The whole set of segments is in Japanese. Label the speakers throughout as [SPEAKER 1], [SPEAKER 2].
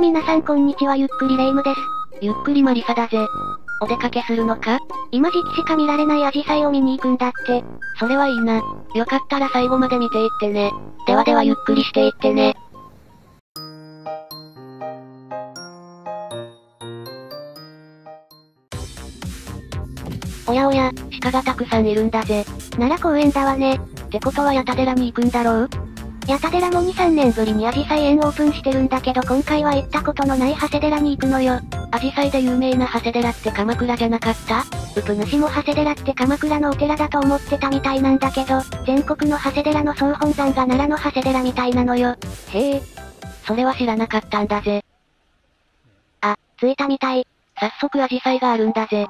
[SPEAKER 1] も皆さんこんにちはゆっくりレ夢ムです。
[SPEAKER 2] ゆっくりマリサだぜ。お出かけするのか？
[SPEAKER 1] 今時期しか見られないアジサイを見に行くんだって。
[SPEAKER 2] それはいいな。よかったら最後まで見ていってね。ではではゆっくりしていってね。おやおや、鹿がたくさんいるんだぜ。
[SPEAKER 1] 奈良公園だわね。
[SPEAKER 2] ってことは八田寺に行くんだろう？
[SPEAKER 1] 八田寺も2、3年ぶりにアジサイ園オープンしてるんだけど今回は行ったことのない長谷寺に行くのよ。
[SPEAKER 2] アジサイで有名な長谷寺って鎌倉じゃなかった
[SPEAKER 1] うぷ主も長谷寺って鎌倉のお寺だと思ってたみたいなんだけど、全国の長谷寺の総本山が奈良の長谷寺みたいなのよ。
[SPEAKER 2] へえ。それは知らなかったんだぜ。
[SPEAKER 1] あ、着いたみたい。
[SPEAKER 2] 早速アジサイがあるんだぜ。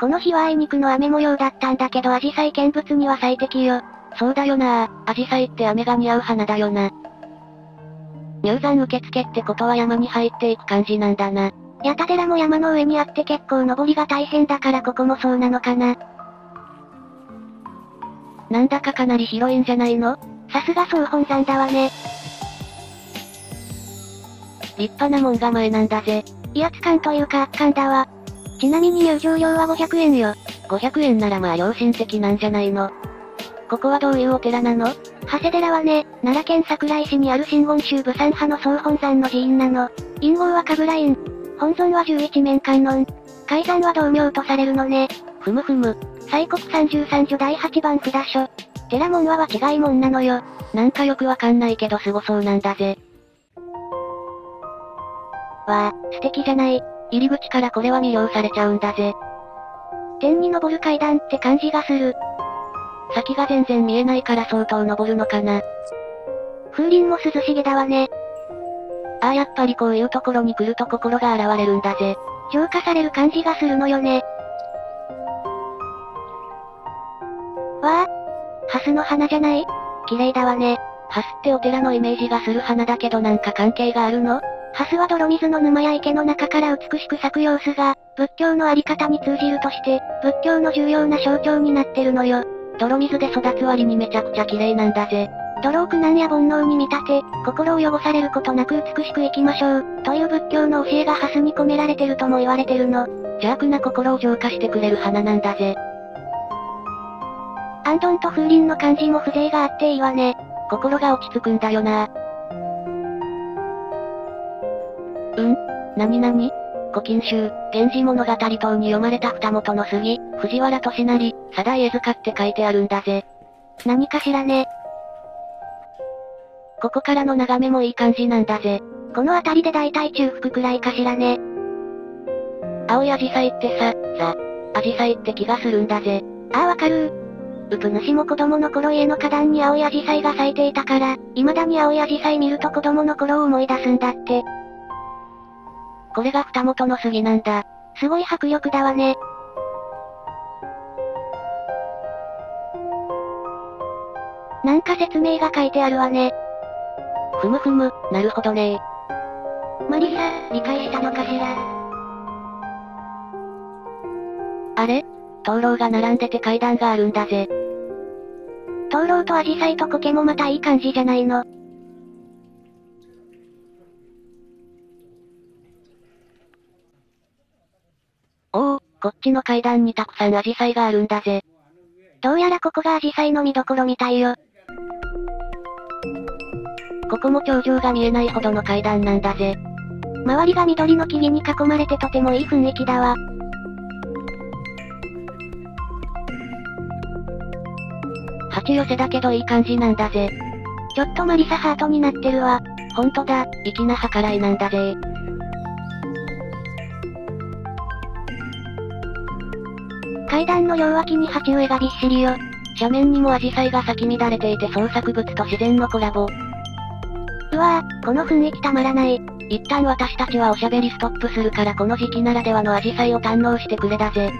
[SPEAKER 1] この日はあいにくの雨模様だったんだけどアジサイ見物には最適よ。
[SPEAKER 2] そうだよなアジサイって雨が似合う花だよな。入山受付ってことは山に入っていく感じなんだな。
[SPEAKER 1] 八田寺も山の上にあって結構登りが大変だからここもそうなのかな。
[SPEAKER 2] なんだかかなり広いんじゃないの？
[SPEAKER 1] さすが総本山だわね。
[SPEAKER 2] 立派な門構えなんだぜ。
[SPEAKER 1] 威圧感というか圧巻だわ。ちなみに入場料は500円よ。
[SPEAKER 2] 500円ならまあ良心的なんじゃないの？ここはどういうお寺なの？
[SPEAKER 1] 長谷寺はね、奈良県桜井市にある真言宗武山派の総本山の寺院なの。院号は神楽院。本尊は十一面観音。階山は道明とされるのね。
[SPEAKER 2] ふむふむ。
[SPEAKER 1] 西国三十三所第八番札所。寺門はは違い門なのよ。
[SPEAKER 2] なんかよくわかんないけど凄そうなんだぜ。
[SPEAKER 1] わあ、素敵じゃない。
[SPEAKER 2] 入り口からこれは魅了されちゃうんだぜ。
[SPEAKER 1] 天に登る階段って感じがする。
[SPEAKER 2] 先が全然見えないから相当登るのかな。
[SPEAKER 1] 風鈴も涼しげだわね。
[SPEAKER 2] ああやっぱりこういうところに来ると心が現れるんだぜ。
[SPEAKER 1] 浄化される感じがするのよね。わあ、ハスの花じゃない？綺麗だわね。
[SPEAKER 2] ハスってお寺のイメージがする花だけどなんか関係があるの？
[SPEAKER 1] ハスは泥水の沼や池の中から美しく咲く様子が、仏教のあり方に通じるとして、仏教の重要な象徴になってるのよ。
[SPEAKER 2] 泥水で育つ割にめちゃくちゃ綺麗なんだぜ。
[SPEAKER 1] 泥を苦難や煩悩に見立て、心を汚されることなく美しく生きましょう、という仏教の教えがハスに込められてるとも言われてるの。
[SPEAKER 2] 邪悪な心を浄化してくれる花なんだぜ。
[SPEAKER 1] アンドンと風鈴の感じも風情があっていいわね。
[SPEAKER 2] 心が落ち着くんだよな。うん？なになに古今集、源氏物語等に読まれた二元の杉、藤原俊成、佐田家塚って書いてあるんだぜ。
[SPEAKER 1] 何かしらね。
[SPEAKER 2] ここからの眺めもいい感じなんだぜ。
[SPEAKER 1] この辺りで大体中腹くらいかしらね。
[SPEAKER 2] 青いアジサイってさ、さ、アジサイって気がするんだぜ。
[SPEAKER 1] ああわかるうぷ主も子供の頃家の花壇に青いアジサイが咲いていたから、未だに青いアジサイ見ると子供の頃を思い出すんだって。
[SPEAKER 2] これが二元の杉なんだ。
[SPEAKER 1] すごい迫力だわね。なんか説明が書いてあるわね。
[SPEAKER 2] ふむふむ、なるほどね
[SPEAKER 1] マリサ、理解したのかしら？
[SPEAKER 2] あれ？灯籠が並んでて階段があるんだぜ。
[SPEAKER 1] 灯籠とアジサイと苔もまたいい感じじゃないの。
[SPEAKER 2] こっちの階段にたくさんアジサイがあるんだぜ。
[SPEAKER 1] どうやらここがアジサイの見どころみたいよ。
[SPEAKER 2] ここも頂上が見えないほどの階段なんだぜ。
[SPEAKER 1] 周りが緑の木々に囲まれてとてもいい雰囲気だわ。
[SPEAKER 2] 鉢寄せだけどいい感じなんだぜ。
[SPEAKER 1] ちょっとマリサハートになってるわ。
[SPEAKER 2] ほんとだ、粋な計らいなんだぜ
[SPEAKER 1] 階段の両脇に鉢植えがびっしりよ。
[SPEAKER 2] 斜面にもアジサイが咲き乱れていて創作物と自然のコラボ。
[SPEAKER 1] うわぁ、この雰囲気たまらない。
[SPEAKER 2] 一旦私たちはおしゃべりストップするからこの時期ならではのアジサイを堪能してくれだぜ。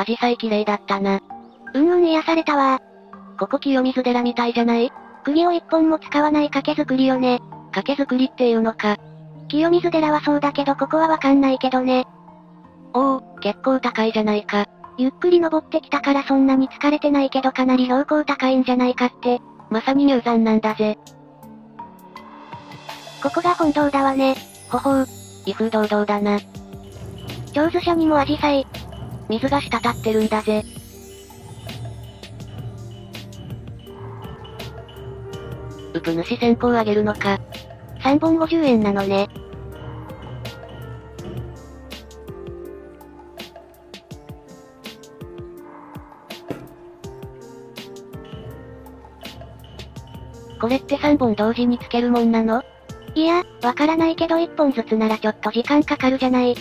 [SPEAKER 2] アジサイ綺麗だったな。
[SPEAKER 1] うんうん癒されたわ
[SPEAKER 2] ここ清水寺みたいじゃない？
[SPEAKER 1] 釘を一本も使わない掛け作りよね。
[SPEAKER 2] 掛け作りっていうのか。
[SPEAKER 1] 清水寺はそうだけどここはわかんないけどね。
[SPEAKER 2] おお、結構高いじゃないか。
[SPEAKER 1] ゆっくり登ってきたからそんなに疲れてないけどかなり標高高いんじゃないかって。
[SPEAKER 2] まさに入山なんだぜ。
[SPEAKER 1] ここが本堂だわね。
[SPEAKER 2] ほほう、威風堂々だな。
[SPEAKER 1] 長寿者にもアジサイ。
[SPEAKER 2] 水が滴ってるんだぜ。うぷ主先行あげるのか。
[SPEAKER 1] 3本50円なのね。
[SPEAKER 2] これって3本同時につけるもんなの？
[SPEAKER 1] いや、わからないけど1本ずつならちょっと時間かかるじゃない。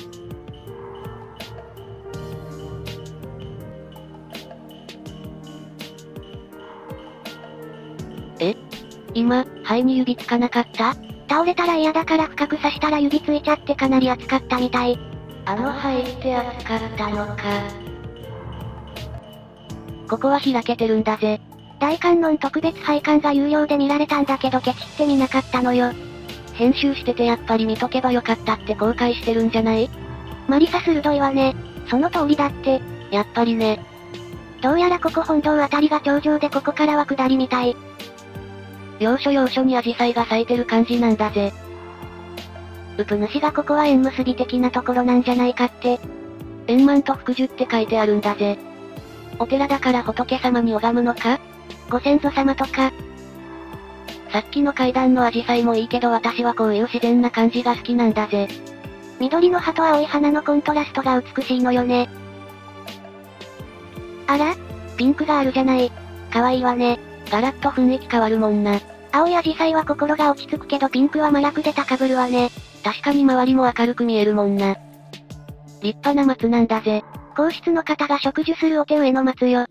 [SPEAKER 2] 今、肺に指つかなかった？
[SPEAKER 1] 倒れたら嫌だから深く刺したら指ついちゃってかなり熱かったみたい。
[SPEAKER 2] あの肺って熱かったのか。ここは開けてるんだぜ。
[SPEAKER 1] 大観音特別拝観が有料で見られたんだけどケチって見なかったのよ。
[SPEAKER 2] 編集しててやっぱり見とけばよかったって後悔してるんじゃない？
[SPEAKER 1] マリサ鋭いわね。その通りだって。
[SPEAKER 2] やっぱりね。
[SPEAKER 1] どうやらここ本堂あたりが頂上でここからは下りみたい。
[SPEAKER 2] 要所要所にアジサイが咲いてる感じなんだぜ。
[SPEAKER 1] うぷ主がここは縁結び的なところなんじゃないかって。
[SPEAKER 2] 円満と福寿って書いてあるんだぜ。お寺だから仏様に拝むのか？
[SPEAKER 1] ご先祖様とか、
[SPEAKER 2] さっきの階段のアジサイもいいけど私はこういう自然な感じが好きなんだぜ。
[SPEAKER 1] 緑の葉と青い花のコントラストが美しいのよね。あら？ピンクがあるじゃない。かわいいわね。
[SPEAKER 2] ガラッと雰囲気変わるもんな。
[SPEAKER 1] 青いアジサイは心が落ち着くけどピンクは麻薬で高ぶるわね。
[SPEAKER 2] 確かに周りも明るく見えるもんな。立派な松なんだぜ。
[SPEAKER 1] 皇室の方が植樹するお手植えの松よ。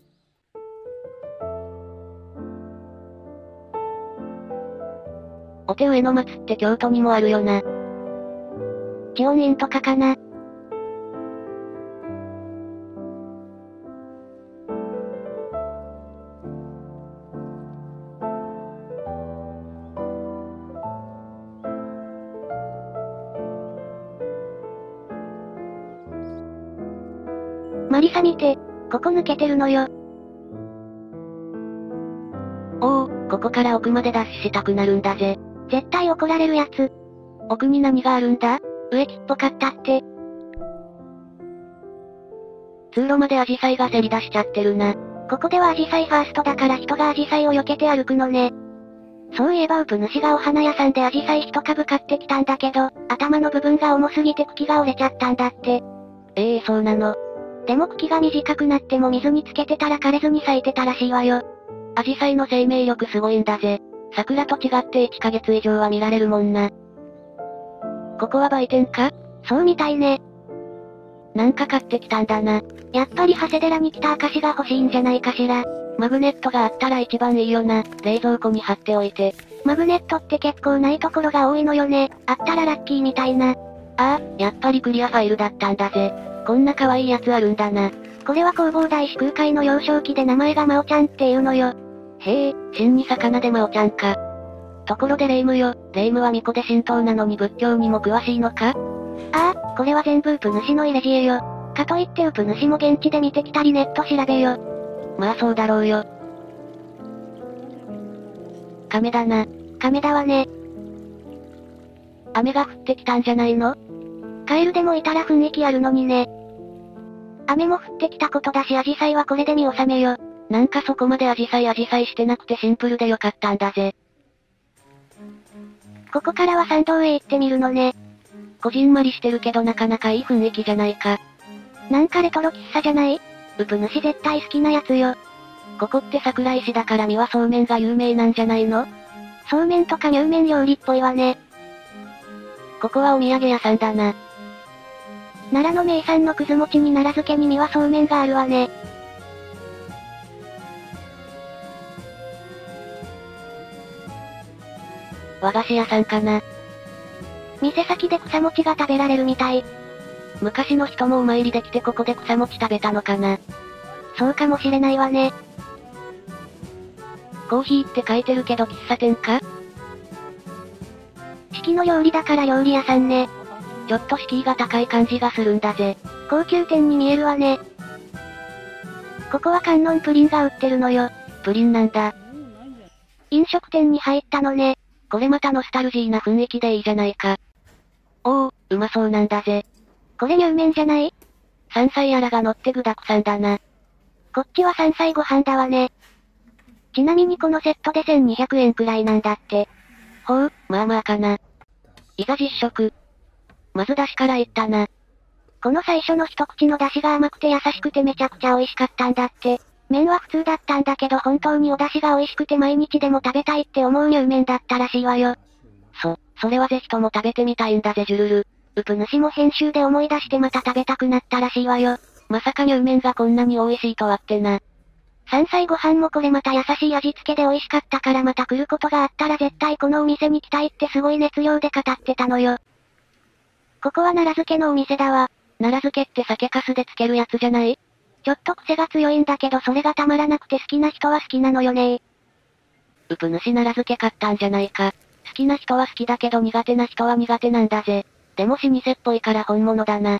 [SPEAKER 2] お手植えの松って京都にもあるよな。
[SPEAKER 1] 地音院とかかな。マリサ見て、ここ抜けてるのよ。
[SPEAKER 2] おお、ここから奥までダッシュしたくなるんだぜ。
[SPEAKER 1] 絶対怒られるやつ。
[SPEAKER 2] 奥に何があるんだ？
[SPEAKER 1] 植木っぽかったって。
[SPEAKER 2] 通路までアジサイがせり出しちゃってるな。
[SPEAKER 1] ここではアジサイファーストだから人がアジサイを避けて歩くのね。そういえばウプ主がお花屋さんでアジサイ一株買ってきたんだけど、頭の部分が重すぎて茎が折れちゃったんだって。
[SPEAKER 2] ええそうなの。
[SPEAKER 1] でも茎が短くなっても水につけてたら枯れずに咲いてたらしいわよ。
[SPEAKER 2] アジサイの生命力すごいんだぜ。桜と違って1ヶ月以上は見られるもんな。ここは売店か？
[SPEAKER 1] そうみたいね。
[SPEAKER 2] なんか買ってきたんだな。
[SPEAKER 1] やっぱり長谷寺に来た証が欲しいんじゃないかしら。
[SPEAKER 2] マグネットがあったら一番いいよな。冷蔵庫に貼っておいて。
[SPEAKER 1] マグネットって結構ないところが多いのよね。あったらラッキーみたいな。
[SPEAKER 2] ああ、やっぱりクリアファイルだったんだぜ。こんな可愛いやつあるんだな。
[SPEAKER 1] これは弘法大師空海の幼少期で名前がマオちゃんっていうのよ。
[SPEAKER 2] へえ、真に魚でマオちゃんか。ところで霊夢よ、霊夢は巫女で神道なのに仏教にも詳しいのか？
[SPEAKER 1] ああ、これは全部ウプ主の入れ知恵よ。かといってウプ主も現地で見てきたりネット調べよ。
[SPEAKER 2] まあそうだろうよ。亀だな。
[SPEAKER 1] 亀だわね。
[SPEAKER 2] 雨が降ってきたんじゃないの？
[SPEAKER 1] カエルでもいたら雰囲気あるのにね。雨も降ってきたことだしアジサイはこれで見納めよ。
[SPEAKER 2] なんかそこまでアジサイアジサイしてなくてシンプルでよかったんだぜ。
[SPEAKER 1] ここからは参道へ行ってみるのね。
[SPEAKER 2] こじんまりしてるけどなかなかいい雰囲気じゃないか。
[SPEAKER 1] なんかレトロ喫茶じゃない？ウプ主絶対好きなやつよ。
[SPEAKER 2] ここって桜井市だから三輪そうめんが有名なんじゃないの？
[SPEAKER 1] そうめんとか乳麺料理っぽいわね。
[SPEAKER 2] ここはお土産屋さんだな。
[SPEAKER 1] 奈良の名産のくず餅に奈良漬けに三輪そうめんがあるわね。
[SPEAKER 2] 和菓子屋さんかな。
[SPEAKER 1] 店先で草餅が食べられるみたい。
[SPEAKER 2] 昔の人もお参りできてここで草餅食べたのかな。
[SPEAKER 1] そうかもしれないわね。
[SPEAKER 2] コーヒーって書いてるけど喫茶店か？
[SPEAKER 1] 四季の料理だから料理屋さんね。
[SPEAKER 2] ちょっと敷居が高い感じがするんだぜ。
[SPEAKER 1] 高級店に見えるわね。ここは観音プリンが売ってるのよ。
[SPEAKER 2] プリンなんだ。
[SPEAKER 1] 飲食店に入ったのね。
[SPEAKER 2] これまたノスタルジーな雰囲気でいいじゃないか。おお、うまそうなんだぜ。
[SPEAKER 1] これ乳麺じゃない？
[SPEAKER 2] 山菜やらが乗って具沢山だな。
[SPEAKER 1] こっちは山菜ご飯だわね。ちなみにこのセットで1200円くらいなんだって。
[SPEAKER 2] ほう、まあまあかな。いざ実食。まず出汁からいったな。
[SPEAKER 1] この最初の一口の出汁が甘くて優しくてめちゃくちゃ美味しかったんだって。麺は普通だったんだけど本当にお出汁が美味しくて毎日でも食べたいって思う乳麺だったらしいわよ。
[SPEAKER 2] そ、それはぜひとも食べてみたいんだぜジュルル。
[SPEAKER 1] うぷ主も編集で思い出してまた食べたくなったらしいわよ。
[SPEAKER 2] まさか乳麺がこんなに美味しいとはってな。
[SPEAKER 1] 山菜ご飯もこれまた優しい味付けで美味しかったからまた来ることがあったら絶対このお店に来たいってすごい熱量で語ってたのよ。ここは奈良漬けのお店だわ。
[SPEAKER 2] 奈良漬けって酒粕でつけるやつじゃない？
[SPEAKER 1] ちょっと癖が強いんだけどそれがたまらなくて好きな人は好きなのよね
[SPEAKER 2] うぷ主奈良漬け買ったんじゃないか。好きな人は好きだけど苦手な人は苦手なんだぜ。でも老舗っぽいから本物だな。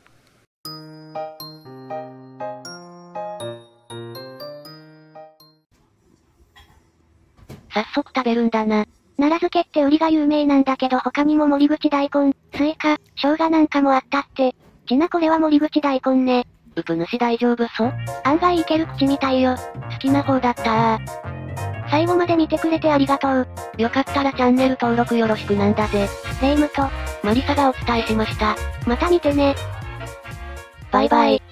[SPEAKER 2] 早速食べるんだな。
[SPEAKER 1] 奈良漬けって売りが有名なんだけど他にも森口大根、スイカ、生姜なんかもあったって。ちなこれは森口大根ね。
[SPEAKER 2] うぷ主大丈夫そう？
[SPEAKER 1] 案外いける口みたいよ。
[SPEAKER 2] 好きな方だったあ
[SPEAKER 1] 最後まで見てくれてありがとう。
[SPEAKER 2] よかったらチャンネル登録よろしくなんだぜ。
[SPEAKER 1] レイムと、
[SPEAKER 2] マリサがお伝えしました。
[SPEAKER 1] また見てね。
[SPEAKER 2] バイバイ。